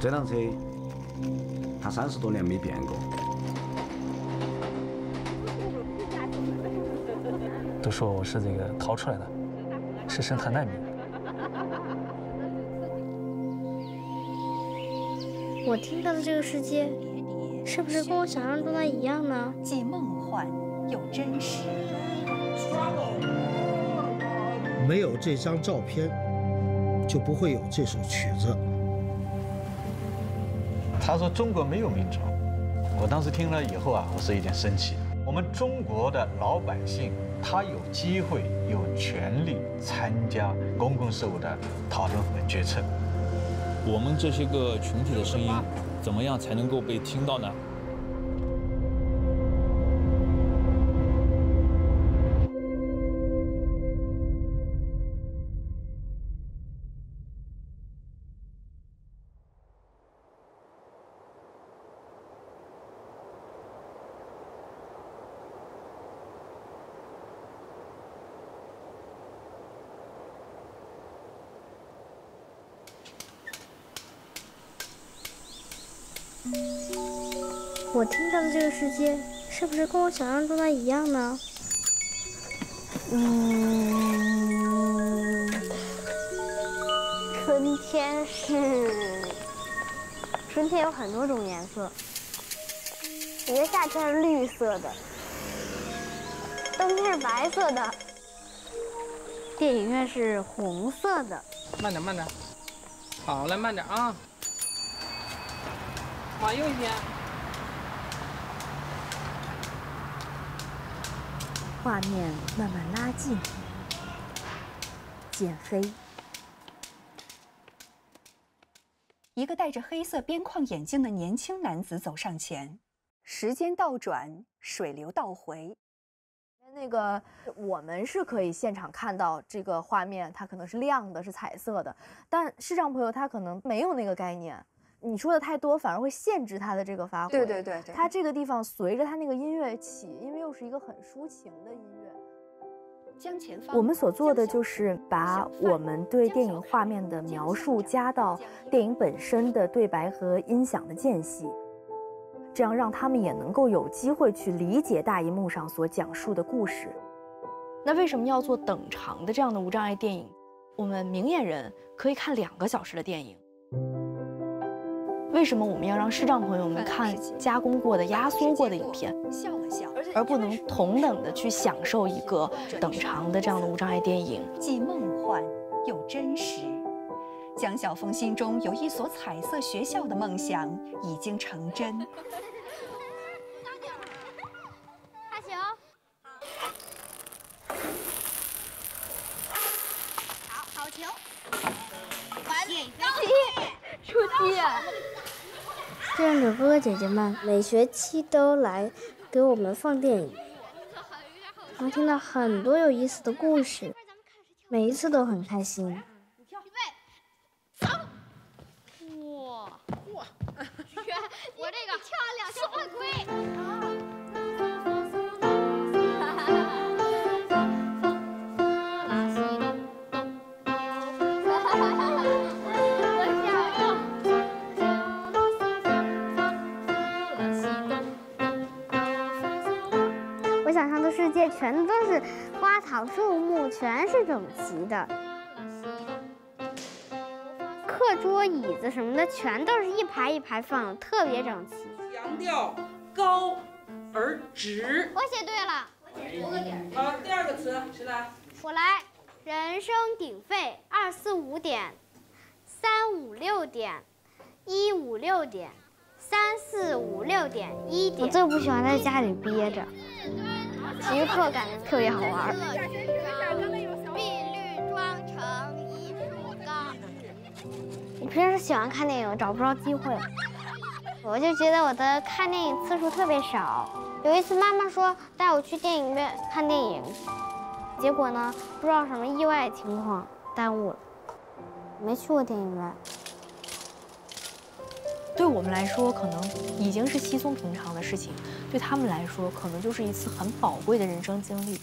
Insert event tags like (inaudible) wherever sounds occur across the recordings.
这辆车，它三十多年没变过。都说我是这个逃出来的，是生态难民。我听到的这个世界，是不是跟我想象中的一样呢？既梦幻又真实。没有这张照片，就不会有这首曲子。他说中国没有民主，我当时听了以后啊，我是有点生气。我们中国的老百姓，他有机会、有权利参加公共事务的讨论和决策。我们这些个群体的声音，怎么样才能够被听到呢？的世界，是不是跟我想象中的一样呢？嗯，春天是春天有很多种颜色，我觉得夏天是绿色的，冬天是白色的，电影院是红色的。慢点，慢点，好嘞，慢点啊，往右边。画面慢慢拉近，减黑。一个戴着黑色边框眼镜的年轻男子走上前，时间倒转，水流倒回。那个我们是可以现场看到这个画面，它可能是亮的，是彩色的，但视障朋友他可能没有那个概念。你说的太多，反而会限制他的这个发挥。对对对对，他这个地方随着他那个音乐起，因为又是一个很抒情的音乐。将前方，我们所做的就是把我们对电影画面的描述加到电影本身的对白和音响的间隙，这样让他们也能够有机会去理解大荧幕上所讲述的故事。那为什么要做等长的这样的无障碍电影？我们明眼人可以看两个小时的电影。为什么我们要让视障朋友们看加工过的、压缩过的影片，笑了笑，而不能同等的去享受一个等长的这样的无障碍电影？既梦幻又真实。江晓峰心中有一所彩色学校的梦想已经成真。开始哦。好，好球。完美飞机，出击。志愿者哥哥姐姐们每学期都来给我们放电影，能听到很多有意思的故事，每一次都很开心。全都是花草树木，全是整齐的。课桌椅子什么的，全都是一排一排放的，特别整齐。强调高而直。我写对了。好，第二个词谁来？我来。人声鼎沸，二四五点，三五六点，一五六点，三四五六点一点。我最不喜欢在家里憋着，体育课感觉特别好玩。碧绿妆成一树高。我平时喜欢看电影，找不着机会，我就觉得我的看电影次数特别少。有一次妈妈说带我去电影院看电影。结果呢？不知道什么意外情况耽误了，没去过电影院。对我们来说，可能已经是稀松平常的事情；对他们来说，可能就是一次很宝贵的人生经历。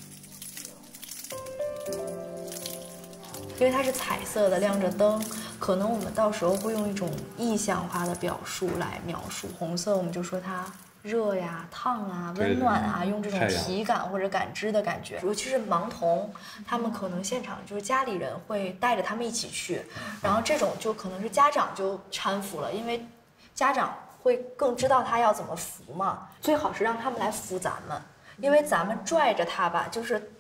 因为它是彩色的，亮着灯，可能我们到时候会用一种意象化的表述来描述红色，我们就说它热呀、烫啊、温暖啊，用这种体感或者感知的感觉。尤其是盲童，他们可能现场就是家里人会带着他们一起去，然后这种就可能是家长就搀扶了，因为家长会更知道他要怎么扶嘛。最好是让他们来扶咱们，因为咱们拽着他吧，就是。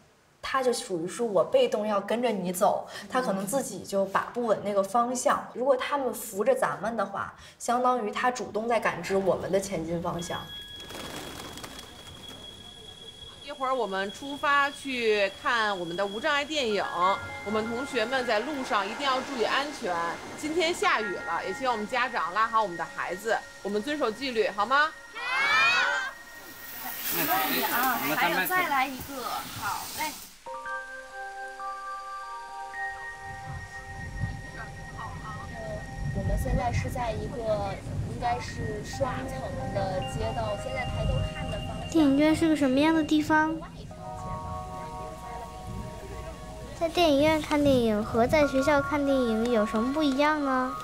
他就属于是我被动要跟着你走，他可能自己就把不稳那个方向。如果他们扶着咱们的话，相当于他主动在感知我们的前进方向。一会儿我们出发去看我们的无障碍电影，我们同学们在路上一定要注意安全。今天下雨了，也希望我们家长拉好我们的孩子，我们遵守纪律，好吗？好。可以啊，还有再来一个，好嘞。我们现在是在一个应该是双层的街道，现在抬头看的。电影院是个什么样的地方？在电影院看电影和在学校看电影有什么不一样呢？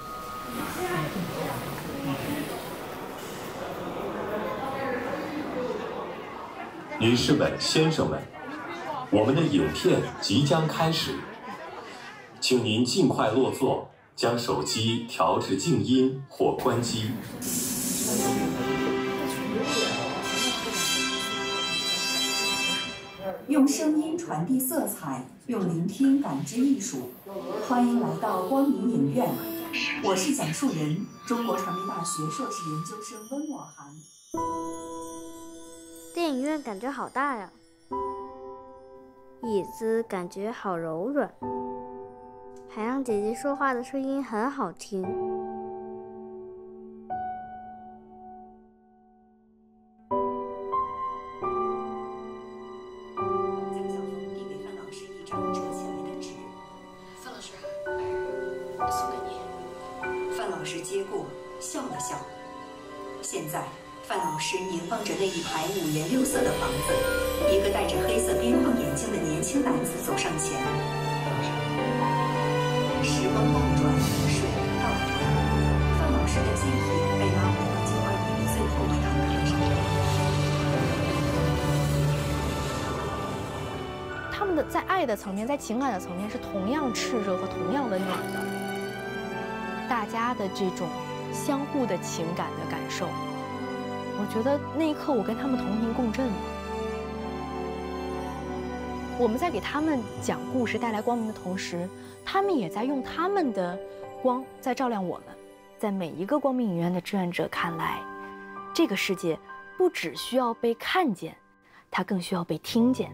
女士们、先生们，我们的影片即将开始，请您尽快落座。将手机调至静音或关机。用声音传递色彩，用聆听感知艺术。欢迎来到光明影院，我是讲述人，中国传媒大学硕士研究生温若涵。电影院感觉好大呀，椅子感觉好柔软。海洋姐姐说话的声音很好听。范老师凝望着那一排五颜六色的房子，一个戴着黑色边框眼镜的年轻男子走上前。时光倒转，水倒流，范老师的记忆被拉回到计划里的最后一堂课上。他们的在爱的层面，在情感的层面是同样炽热和同样温暖的。大家的这种相互的情感的感受，我觉得那一刻我跟他们同频共振了。我们在给他们讲故事、带来光明的同时。他们也在用他们的光在照亮我们，在每一个光明影院的志愿者看来，这个世界不只需要被看见，它更需要被听见。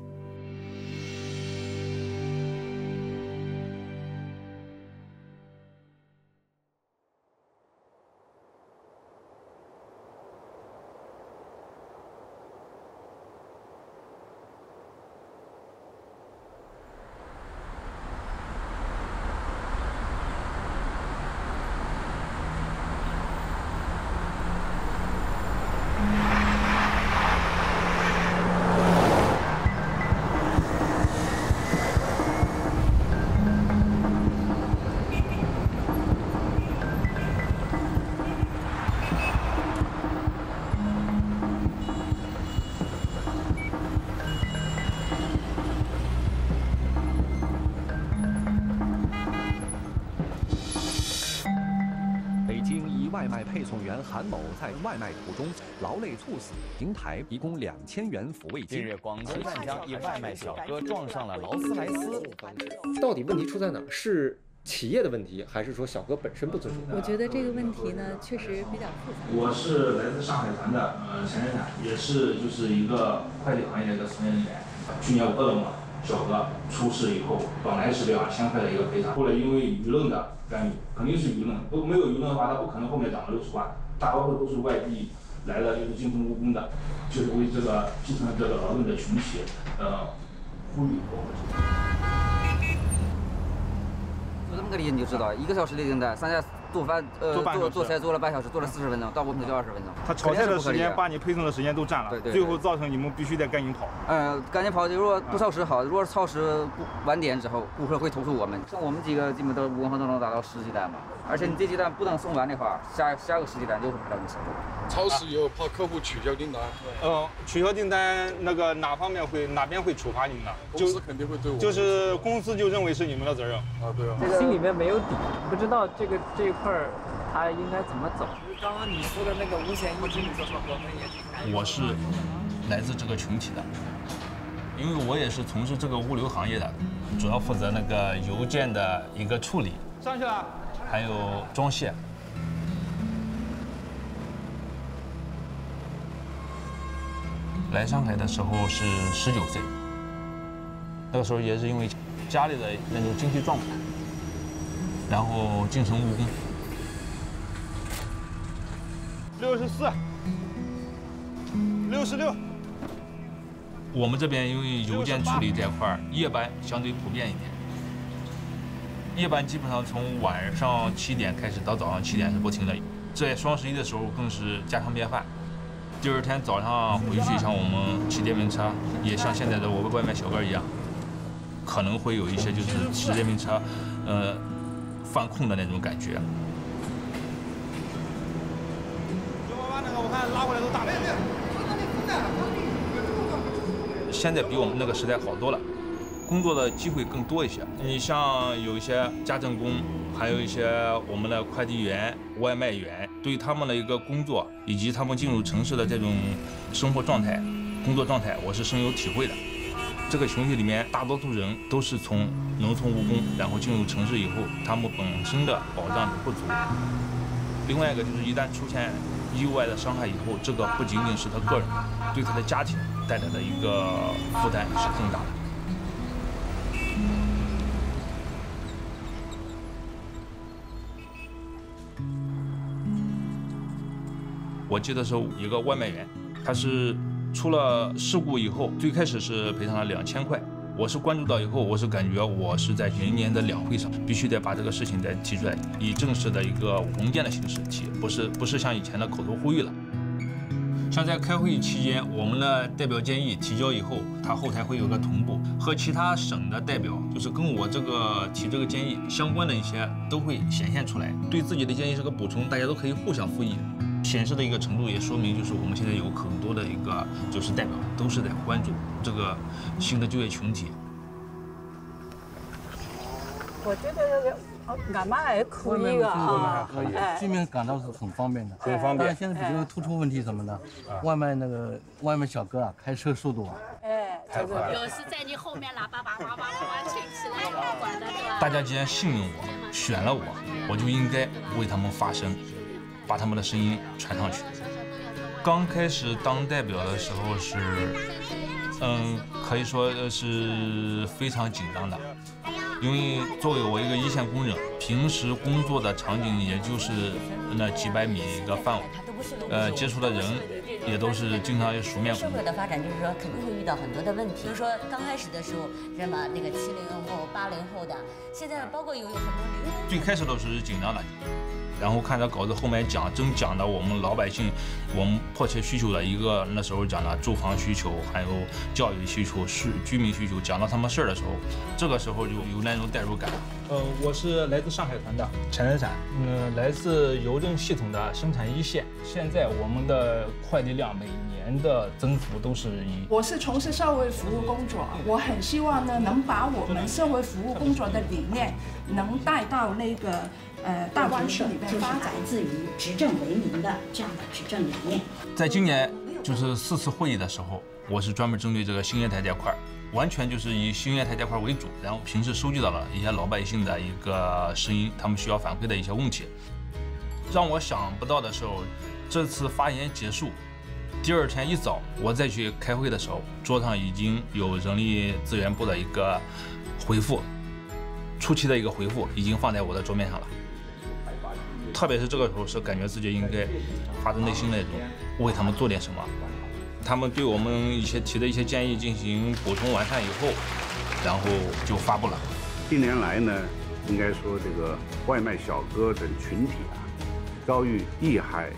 配送员韩某在外卖途中劳累猝死，平台提供两千元抚慰金。近日，广东湛江一外卖小哥撞上了劳斯莱斯。到底问题出在哪？是企业的问题，还是说小哥本身不遵守？我觉得这个问题呢，确实比较复杂。我是来自上海团的，呃，钱先生，也是就是一个快递行业的一个从业人员。去年我饿了么小哥出事以后，本来是两千块的一个赔偿，后来因为舆论的。干预肯定是舆论，如果没有舆论的话，他不可能后面涨了六十万。大多数都是外地来的，就是进城务工的，就是为这个基层这个劳动的群体，呃，呼吁我们。就这么个例子你就知道，一个小时的订单，三下做饭呃做做做菜做了半小时，做了四十分钟，倒锅瓶就二十分钟。他炒菜的时间把你配送的时间都占了，对对对最后造成你们必须得赶紧跑。嗯，赶紧跑！如果不超时好，如果是超时不晚点之后，顾客会投诉我们。像我们几个基本都五分钟能达到十几单嘛，而且你这几单不能送完的话，下下个十几单就会排到你手里。超时以后怕客户取消订单，呃，取消订单那个哪方面会哪边会处罚你们呢？公司肯定会对我就是公司就认为是你们的责任。啊，对啊。心里面没有底，不知道这个这一块儿他应该怎么走。刚刚你说的那个五险一金，我们也我是来自这个群体的，因为我也是从事这个物流行业的，主要负责那个邮件的一个处理，上去了。还有装卸。来上海的时候是十九岁，那个时候也是因为家里的那种经济状况，然后进城务工。六十四，六十六。我们这边因为邮件处理这块儿，夜班相对普遍一点。夜班基本上从晚上七点开始到早上七点是不停的，在双十一的时候更是家常便饭。第二天早上回去，像我们骑电瓶车，也像现在的我们外卖小哥一样，可能会有一些就是骑电瓶车，呃，犯困的那种感觉。九八八那个我看拉过来都大。现在比我们那个时代好多了，工作的机会更多一些。你像有一些家政工，还有一些我们的快递员、外卖员，对他们的一个工作以及他们进入城市的这种生活状态、工作状态，我是深有体会的。这个群体里面，大多数人都是从农村务工，然后进入城市以后，他们本身的保障不足。另外一个就是一旦出现意外的伤害以后，这个不仅仅是他个人，对他的家庭带来的一个负担是更大的。我记得是一个外卖员，他是出了事故以后，最开始是赔偿了两千块。我是关注到以后，我是感觉我是在明年的两会上必须得把这个事情再提出来，以正式的一个文件的形式提，不是不是像以前的口头呼吁了。像在开会期间，我们的代表建议提交以后，他后台会有个同步，和其他省的代表，就是跟我这个提这个建议相关的一些都会显现出来，对自己的建议是个补充，大家都可以互相复议。显示的一个程度，也说明就是我们现在有很多的一个就是代表都是在关注这个新的就业群体。我觉得俺妈还可以的啊，哎这边感到是很方便的，很方便但现在比较突出问题什么呢？外卖那个外卖小哥啊，开车速度啊，哎，太快了。有时在你后面喇叭叭叭叭叭吹起来，不管的？大家既然信任我，选了我，我就应该为他们发声，把他们的声音传上去。刚开始当代表的时候是，嗯，可以说是非常紧张的，因为作为我一个一线工人，平时工作的场景也就是那几百米一个范围，呃，接触的人也都是经常熟面孔社会。的发展就是说肯定会遇到很多的问题，比如说刚开始的时候，什么那个七零后、八零后的，现在包括有有很多零零。最开始的时候是紧张的，然后看着稿子后面讲，真讲的我们老百姓我们迫切需求的一个，那时候讲的住房需求，还有教育需求、是居民需求，讲到他们事儿的时候，这个时候就有那种代入感。呃，我是来自上海团的陈闪闪，嗯，来自邮政系统的生产一线。现在我们的快递量每年的增幅都是以我是从事社会服务工作，我很希望呢，能把我们社会服务工作的理念，能带到那个呃大湾区里面发展。自于执政为民的这样的执政理念。在今年就是四次会议的时候，我是专门针对这个新业态这块儿，完全就是以新业态这块儿为主，然后平时收集到了一些老百姓的一个声音，他们需要反馈的一些问题。让我想不到的时候，这次发言结束，第二天一早我再去开会的时候，桌上已经有人力资源部的一个回复，初期的一个回复已经放在我的桌面上了。特别是这个时候，是感觉自己应该发自内心那种为他们做点什么。他们对我们一些提的一些建议进行补充完善以后，然后就发布了。近年来呢，应该说这个外卖小哥等群体啊，遭遇意害、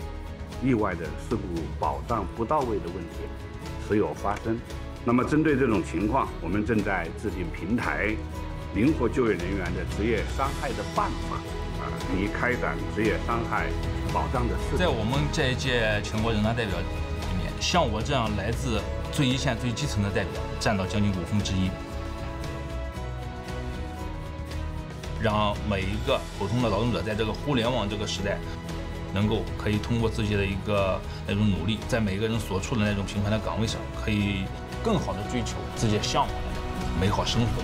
意外的事故保障不到位的问题时有发生。那么针对这种情况，我们正在制定平台，灵活就业人员的职业伤害的办法，啊，以开展职业伤害保障的事。在我们这一届全国人大代表里面，像我这样来自最一线、最基层的代表，占到将近五分之一。让每一个普通的劳动者在这个互联网这个时代，能够可以通过自己的一个那种努力，在每个人所处的那种平凡的岗位上，可以更好的追求自己向往的美好生活。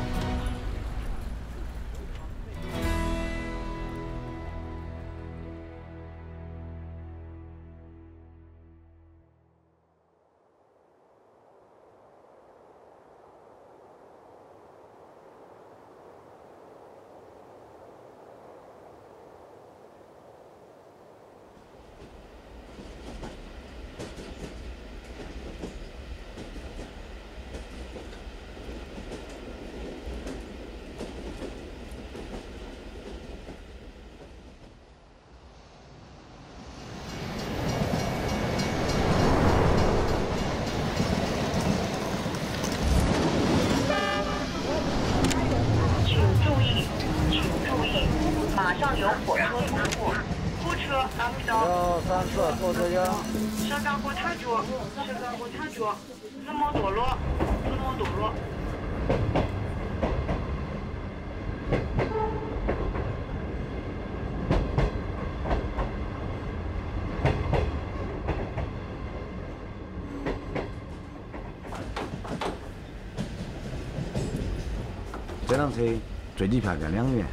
辆车最低票价两元，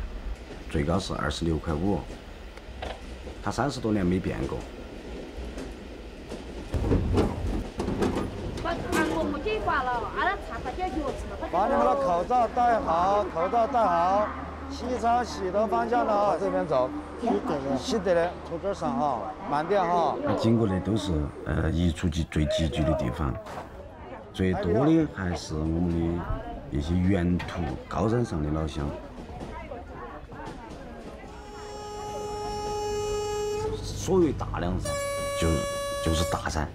最高是二十六块五，它三十多年没变过。把你们的口罩戴好，口罩戴好，西昌西的方向的啊，这边走。西德的，西德的，从这儿上哈，慢点哈。它经过的都是呃一出去最集聚的地方，最多的还是我们的一些原土高山上的老乡。所谓大凉山，就是就是大山，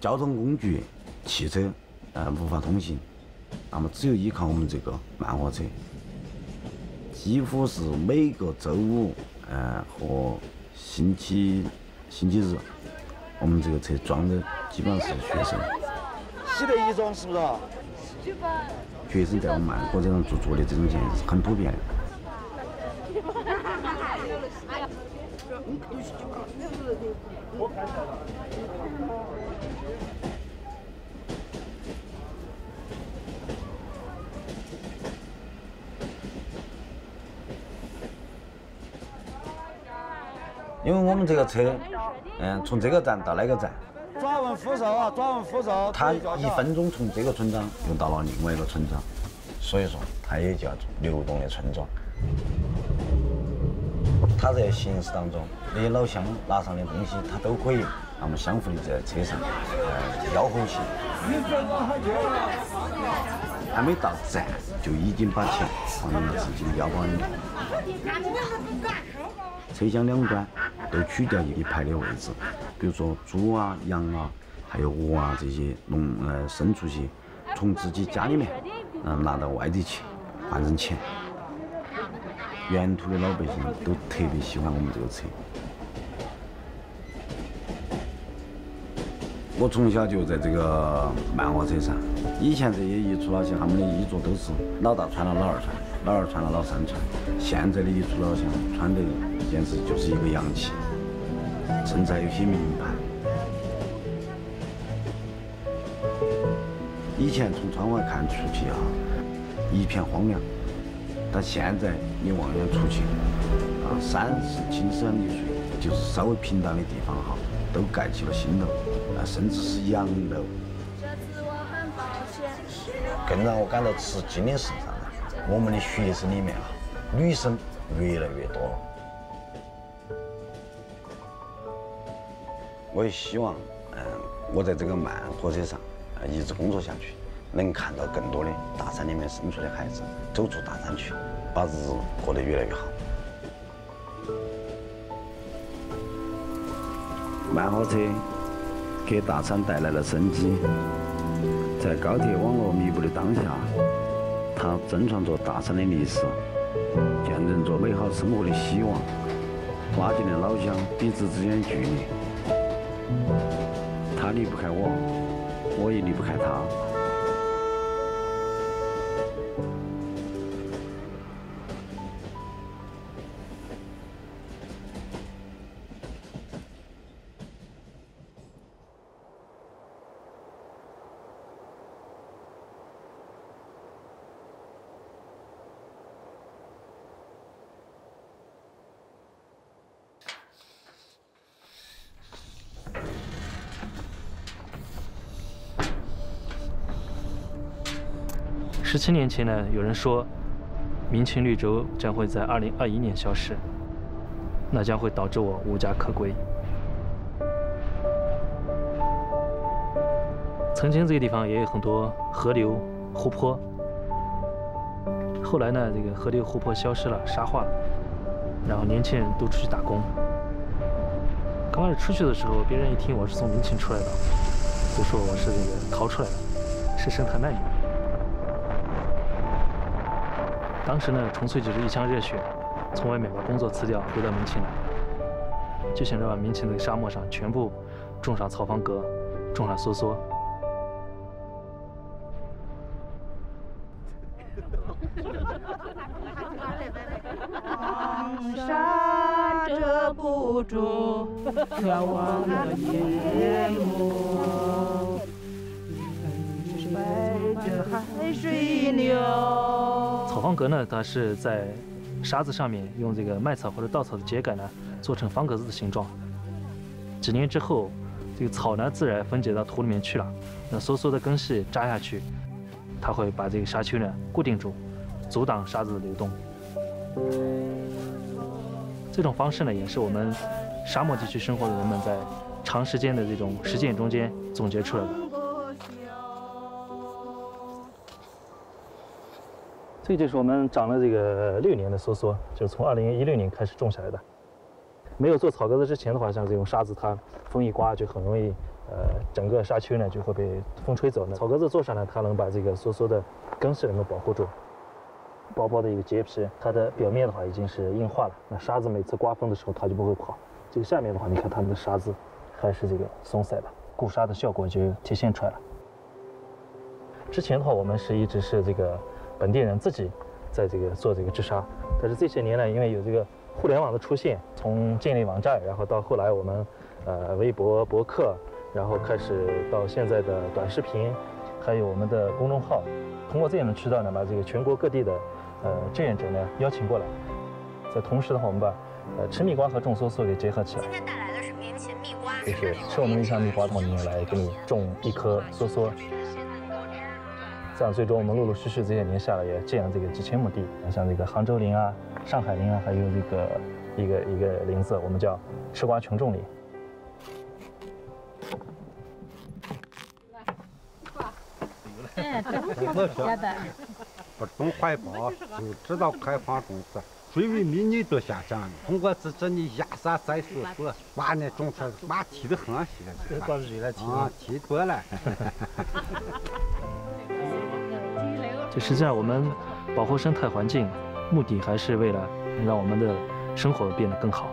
交通工具、汽车呃无法通行，那么只有依靠我们这个慢火车，几乎是每个周五呃和星期星期日，我们这个车装的基本上是学生，西德一中是不是？学生在我们慢火车上做作业这种现象是很普遍的。因为我们这个车，嗯，从这个站到那个站，扶手啊，抓稳扶手。他一分钟从这个村庄又到了另外一个村庄，所以说它也叫做流动的村庄。他在行驶当中，那些老乡拿上的东西，他都可以那么相互的在车上呃吆喝起。还没到站就已经把钱放进了自己的腰包里面。车厢两端都取掉一排的位置，比如说猪啊、羊啊，还有鹅啊这些农呃牲畜些，从自己家里面嗯拿到外地去换成钱。原土的老百姓都特别喜欢我们这个车。我从小就在这个慢火车上，以前这些彝族老乡他们的衣着都是老大穿了老二穿，老二穿了老三穿。现在的彝族老乡穿的简直就是一个洋气，身材有些名牌。以前从窗外看出去啊，一片荒凉，但现在你望眼出去，啊，山是青山绿水，就是稍微平坦的地方哈，都盖起了新楼，啊，甚至是洋楼。更让我感到吃惊的是啥呢？我们的学生里面啊，女生越来越多了。我也希望，嗯，我在这个慢火车上，一直工作下去，能看到更多的大山里面生出的孩子走出大山去，把日子过得越来越好。慢火车给大山带来了生机，在高铁网络密布的当下，它珍藏着大山的历史，见证着美好生活的希望，拉近了老乡彼此之间的距离。他离不开我，我也离不开他。十七年前呢，有人说，民情绿洲将会在二零二一年消失，那将会导致我无家可归。曾经这个地方也有很多河流、湖泊，后来呢，这个河流、湖泊消失了，沙化了，然后年轻人都出去打工。刚开始出去的时候，别人一听我是从民勤出来的，就说我是这个逃出来的，是生态难民。当时呢，纯粹就是一腔热血，从外面把工作辞掉，回到民勤来，就想着把民勤的沙漠上全部种上草方格，种上梭梭。那，它是在沙子上面用这个麦草或者稻草的秸秆呢，做成方格子的形状。几年之后，这个草呢自然分解到土里面去了，那梭梭的根系扎下去，它会把这个沙丘呢固定住，阻挡沙子的流动。这种方式呢，也是我们沙漠地区生活的人们在长时间的这种实践中间总结出来的。这就是我们长了这个六年的梭梭，就是从二零一六年开始种下来的。没有做草格子之前的话，像这种沙子，它风一刮就很容易，呃，整个沙丘呢就会被风吹走。草格子做上呢，它能把这个梭梭的根系能够保护住。薄薄的一个结皮，它的表面的话已经是硬化了，那沙子每次刮风的时候它就不会跑。这个下面的话，你看它们的沙子还是这个松散的，固沙的效果就体现出来了。之前的话，我们是一直是这个。本地人自己在这个做这个治沙，但是这些年呢，因为有这个互联网的出现，从建立网站，然后到后来我们呃微博、博客，然后开始到现在的短视频，还有我们的公众号，通过这样的渠道呢，把这个全国各地的呃志愿者呢邀请过来，在同时的话，我们把呃吃蜜瓜和种梭梭给结合起来。今天带来的是民情蜜瓜，就是吃我们一箱蜜瓜，从里面来给你种一颗梭梭。这样，最终我们陆陆续续这些年下来，也建了这个几千亩地，像这个杭州林啊、上海林啊，还有这个一个一个林子，我们叫吃瓜群众林。哎，这不简单。不种怀抱，就知道开放种子，水位迷你都下降了。通过是这你压沙栽树树，把那种出来，把提的很些。啊，提多了。实际上，我们保护生态环境，目的还是为了让我们的生活变得更好。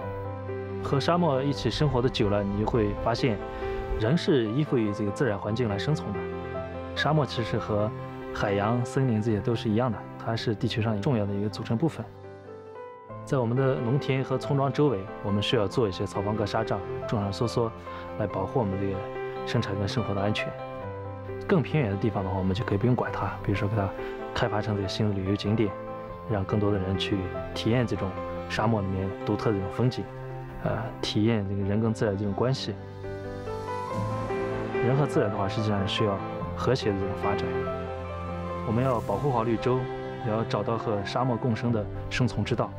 和沙漠一起生活的久了，你就会发现，人是依附于这个自然环境来生存的。沙漠其实和海洋、森林这些都是一样的，它是地球上重要的一个组成部分。在我们的农田和村庄周围，我们需要做一些草房格沙障，种上梭梭，来保护我们这个生产跟生活的安全。更偏远的地方的话，我们就可以不用管它，比如说给它开发成这个新的旅游景点，让更多的人去体验这种沙漠里面独特的这种风景，呃，体验这个人跟自然这种关系。人和自然的话，实际上是需要和谐的这种发展。我们要保护好绿洲，也要找到和沙漠共生的生存之道。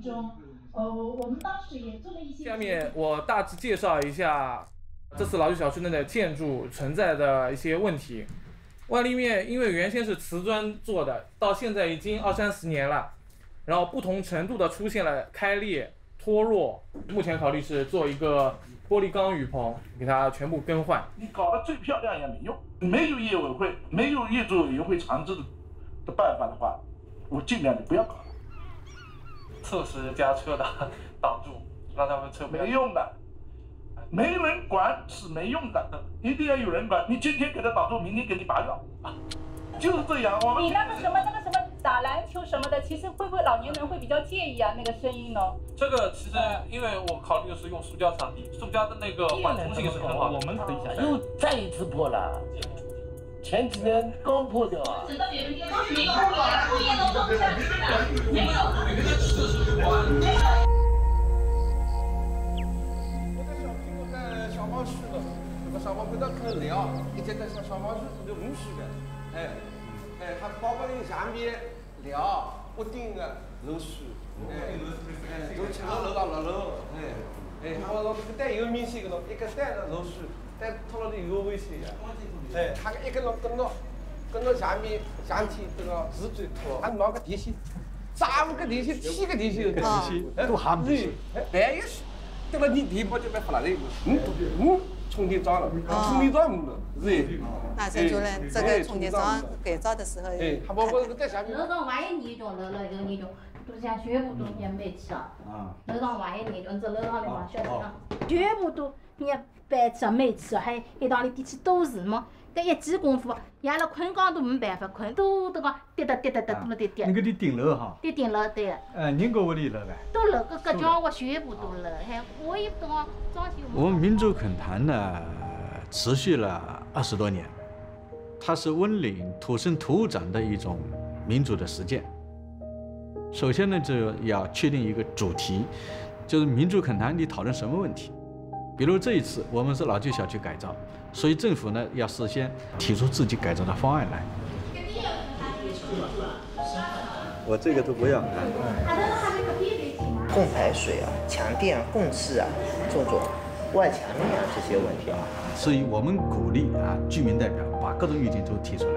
程中，呃，我们当时也做了一些。下面我大致介绍一下这次老旧小区内的建筑存在的一些问题。外立面因为原先是瓷砖做的，到现在已经二三十年了，然后不同程度的出现了开裂、脱落。目前考虑是做一个玻璃钢雨棚，给它全部更换。你搞得最漂亮也没用，没有业委会、没有业主委员会强制的办法的话，我尽量就不要搞了。侧时加车的 (laughs) 挡住，让他们车没用的。没人管是没用的，一定要有人管。你今天给他挡住，明天给你拔掉，就是这样。我们你那个什么那个什么打篮球什么的，其实会不会老年人会比较介意啊？那个声音呢？这个其实因为我考虑的是用塑胶场地，塑胶的那个缓冲性是很好的。我们可以想又再一次破了，前几天刚破掉啊。是的，那个消防管道可能料，一天在消消防局就五十个，哎，哎，还包括你下面料，不顶的漏水，哎，哎，从七楼漏到六楼，哎，哎，还有那个带油明显的，一个带的漏水，带拖了的油危险呀，哎，他一个人跟到跟到下面下去这个直追拖，还拿个电线，三五个电线，七个电线，都喊不起，哎，半夜是。对吧？你地包就买回来的，嗯嗯，充电桩了，充电桩没了，是那这就呢，这个充电桩改造的时候，哎，还包括在下面。楼上万一严重，楼了就严重，全部都变煤气了。啊。楼上万一严重，这楼上的嘛，晓得啊？全部都变搬成煤气了，还一道里电气都是嘛。这一记功夫，夜了困觉都没办法困，都都讲跌哒跌哒哒，都么跌跌。那个的顶楼哈。跌顶楼对。呃，您个屋里楼呗。都楼，个个家我全部都楼，还我也不讲装修。我们民族恳谈呢，持续了二十多年，它是温岭土生土长的一种民族的实践。首先呢，就要确定一个主题，就是民主恳谈你讨论什么问题。比如这一次我们是老旧小区改造。所以政府呢要事先提出自己改造的方案来。我这个都不要。供排水啊、强电、供气啊，这种外墙面啊这些问题啊。所以我们鼓励啊居民代表把各种意见都提出来，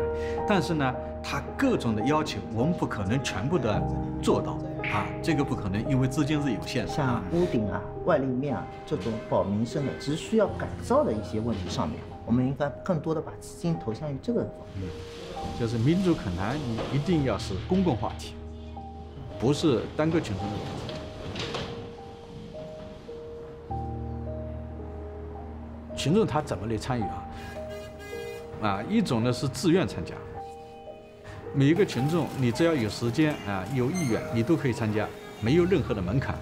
但是呢，他各种的要求我们不可能全部的做到啊，这个不可能，因为资金是有限的。像屋顶啊。外立面啊，这种保民生的，只需要改造的一些问题上面，我们应该更多的把资金投向于这个方面。就是民主恳谈，你一定要是公共话题，不是单个群众的问题。群众他怎么来参与啊？啊，一种呢是自愿参加，每一个群众你只要有时间啊，有意愿，你都可以参加，没有任何的门槛。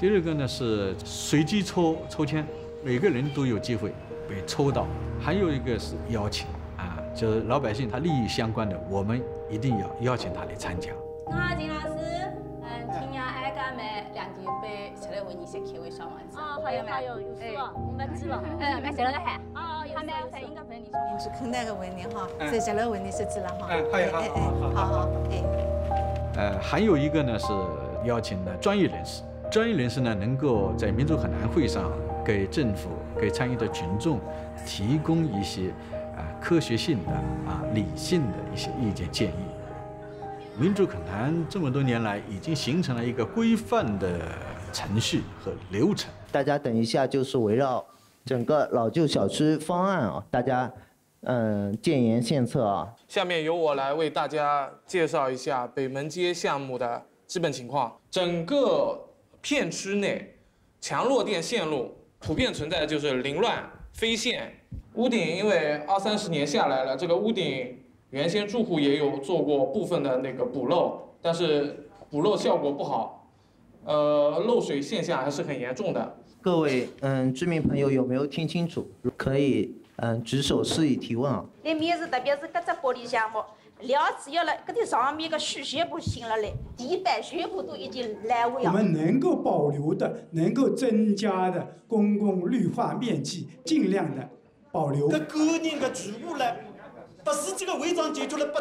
第二个呢是随机抽抽签，每个人都有机会被抽到。还有一个是邀请啊，就是老百姓他利益相关的，我们一定要邀请他来参加。好，金老师，嗯，今年俺家买两件被出来为你先开位小房子。哦，好有好有，有事了，我们记了。(laughs) 嗯，买小了个海。哦，还买反应个分离。民主肯那个问题哈，在下楼问题设置了哈。哎，好有好好好好。哎。呃，还有一个呢是邀请的专业人士。专业人士呢，能够在民主恳谈会上给政府、给参与的群众提供一些啊科学性的、啊理性的一些意见建议。民主恳谈这么多年来，已经形成了一个规范的程序和流程。大家等一下就是围绕整个老旧小区方案啊，大家嗯建言献策啊。下面由我来为大家介绍一下北门街项目的基本情况，整个。片区内强弱电线路普遍存在的就是凌乱飞线，屋顶因为二三十年下来了，这个屋顶原先住户也有做过部分的那个补漏，但是补漏效果不好，呃，漏水现象还是很严重的。各位嗯居民朋友有没有听清楚？可以嗯举手示意提问啊。那面是特别是搿只玻璃项目。料只要了，搿点上面个水全部清了嘞，地板全部都已经烂尾了。我们能够保留的、能够增加的公共绿化面积，尽量的保留。搿个人的住户呢，不是这个违章解决了，把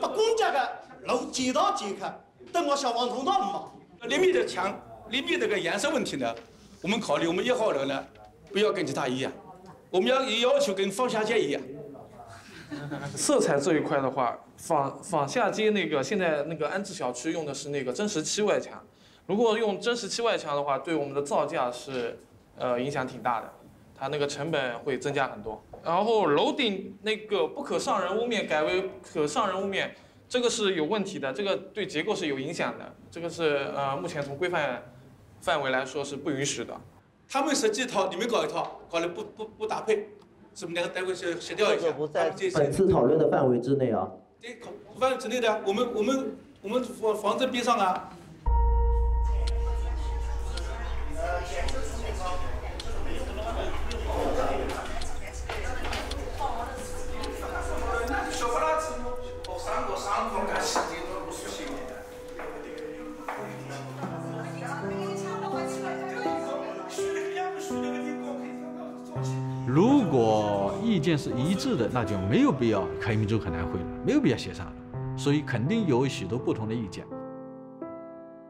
把公家的楼街道解开，等我消防通道嘛。里面的墙，里面这个颜色问题呢，我们考虑我们一号楼呢，不要跟其他一样，我们要要求跟方下街一样。色彩这一块的话，仿仿下街那个现在那个安置小区用的是那个真实漆外墙，如果用真实漆外墙的话，对我们的造价是呃影响挺大的，它那个成本会增加很多。然后楼顶那个不可上人屋面改为可上人屋面，这个是有问题的，这个对结构是有影响的，这个是呃目前从规范范围来说是不允许的。他们设计一套，你们搞一套，搞得不不不搭配，是不是两个单位协协调一下？不在本次讨论的范围之内啊。对，范围之内的，我们我们我们房房子边上啊。如意见是一致的，那就没有必要开民主恳谈会了，没有必要协商了。所以肯定有许多不同的意见。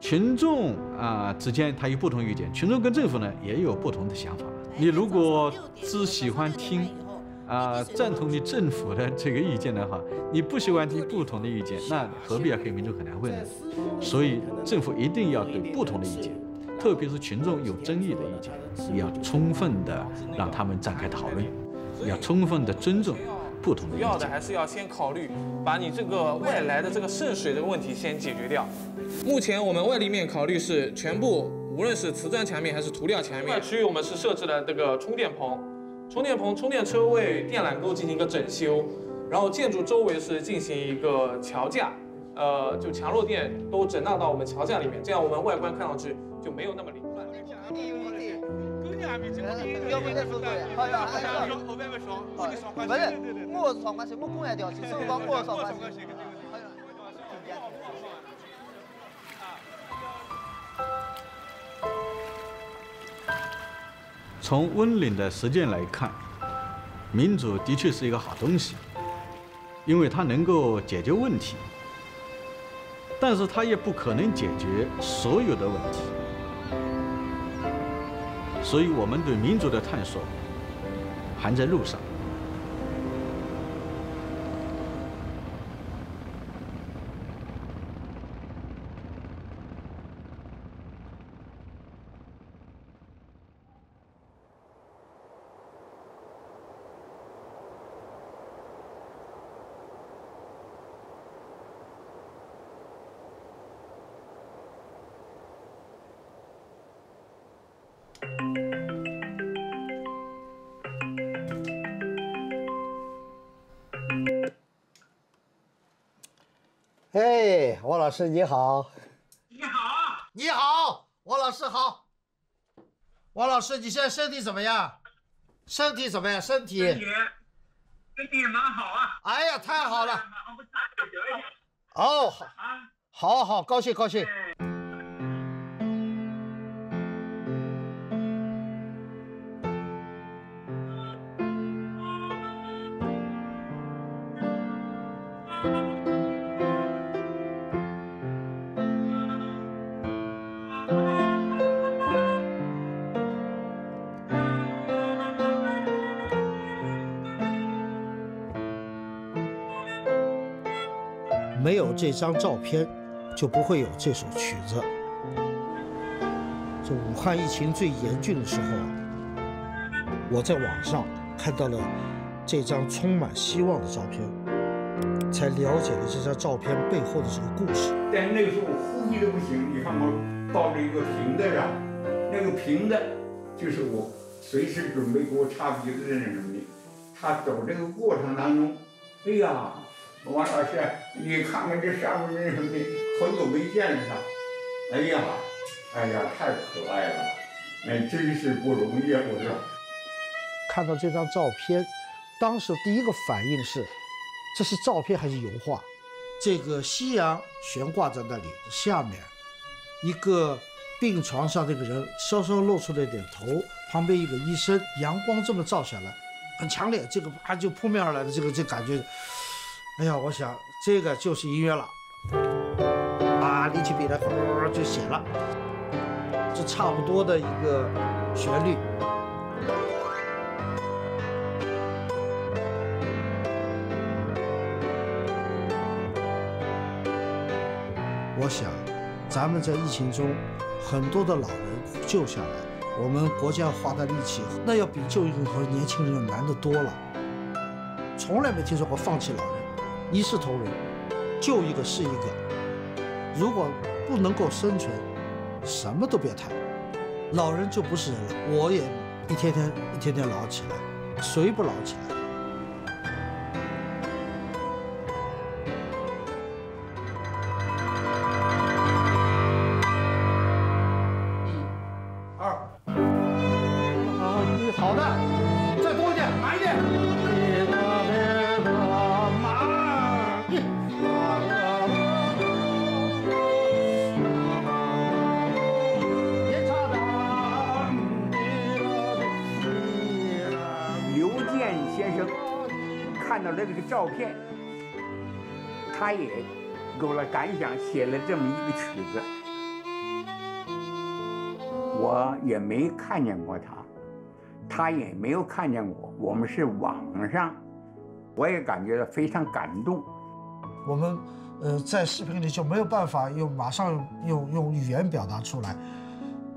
群众啊之间他有不同意见，群众跟政府呢也有不同的想法。你如果只喜欢听啊赞同你政府的这个意见的话，你不喜欢听不同的意见，那何必要开民主恳谈会呢？所以政府一定要对不同的意见。特别是群众有争议的意见，要充分的让他们展开讨论，要充分的尊重不同的意见。主要的还是要先考虑把你这个外来的这个渗水这个问题先解决掉。目前我们外立面考虑是全部，无论是瓷砖墙面还是涂料墙面。外区域我们是设置了这个充电棚，充电棚、充电车位、电缆沟进行一个整修，然后建筑周围是进行一个桥架，呃，就强弱电都整纳到我们桥架里面，这样我们外观看上去。就没有那么凌乱。要不再说说呀？好呀，好呀。不是，我是双关系，我公安调查，手帮我双关系。从温岭的实践来看，民主的确是一个好东西，因为它能够解决问题，但是它也不可能解决所有的问题。所以，我们对民主的探索还在路上。老师你好！你好，你好，王老师好。王老师，你现在身体怎么样？身体怎么样？身体？身体蛮好啊！哎呀，太好了！哦，好，好好，高兴高兴。没有这张照片，就不会有这首曲子。这武汉疫情最严峻的时候啊，我在网上看到了这张充满希望的照片，才了解了这张照片背后的这个故事。但那个时候我呼吸都不行，你看我抱着一个瓶子呀，那个瓶子就是我随时准备给我插鼻子的那种的。他走这个过程当中，哎呀。王老师，你看看这上面那什么的，很久没见了他。哎呀，哎呀，太可爱了，那真是不容易啊！我说。看到这张照片，当时第一个反应是，这是照片还是油画？这个夕阳悬挂在那里，下面一个病床上那个人稍稍露出了点头，旁边一个医生，阳光这么照下来，很强烈，这个啪就扑面而来的这个这感觉。哎呀，我想这个就是音乐了，啊，力气比的就写了，这差不多的一个旋律。我想，咱们在疫情中，很多的老人救下来，我们国家花的力气，那要比救一个年轻人难得多了。从来没听说过放弃老人，一视同仁，救一个是一个。如果不能够生存，什么都别谈，老人就不是人了。我也一天天一天天老起来，谁不老起来？写了这么一个曲子。我也没看见过他，他也没有看见我。我们是网上，我也感觉到非常感动。我们呃在视频里就没有办法用马上用用语言表达出来。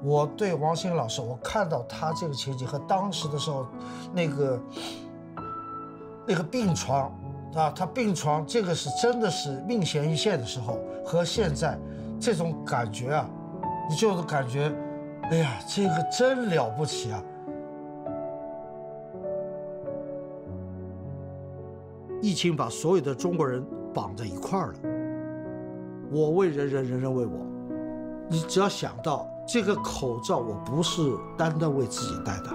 我对王兴老师，我看到他这个情景和当时的时候那个那个病床。啊，他病床这个是真的是命悬一线的时候，和现在这种感觉啊，你就是感觉，哎呀，这个真了不起啊！疫情把所有的中国人绑在一块儿了。我为人人，人人为我。你只要想到这个口罩，我不是单单为自己戴的，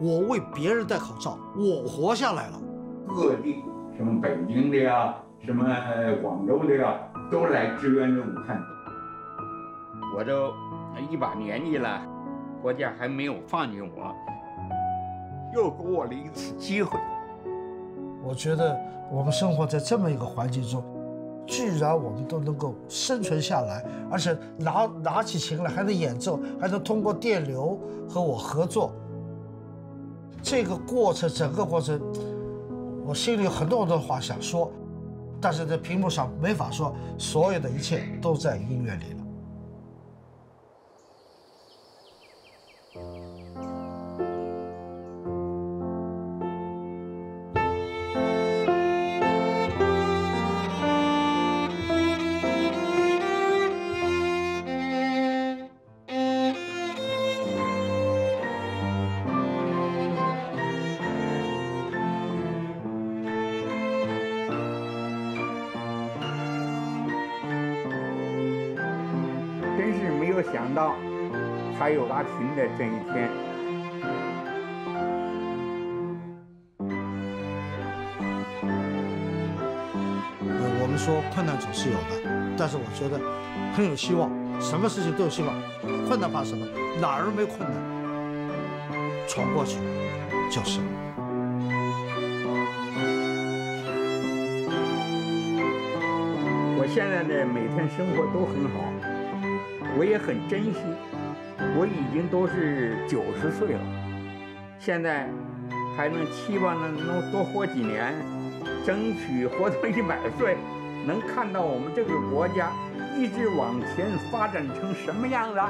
我为别人戴口罩，我活下来了。各地。什么北京的呀，什么广州的呀，都来支援着武汉。我都一把年纪了，国家还没有放弃我，又给我了一次机会。我觉得我们生活在这么一个环境中，居然我们都能够生存下来，而且拿拿起琴来还能演奏，还能通过电流和我合作。这个过程，整个过程。我心里有很多很多话想说，但是在屏幕上没法说，所有的一切都在音乐里了。还有拉琴的这一天。呃，我们说困难总是有的，但是我觉得很有希望，什么事情都有希望。困难怕什么？哪儿没困难？闯过去就是。我现在的每天生活都很好，我也很珍惜。我已经都是九十岁了，现在还能期望能能多活几年，争取活到一百岁，能看到我们这个国家一直往前发展成什么样子。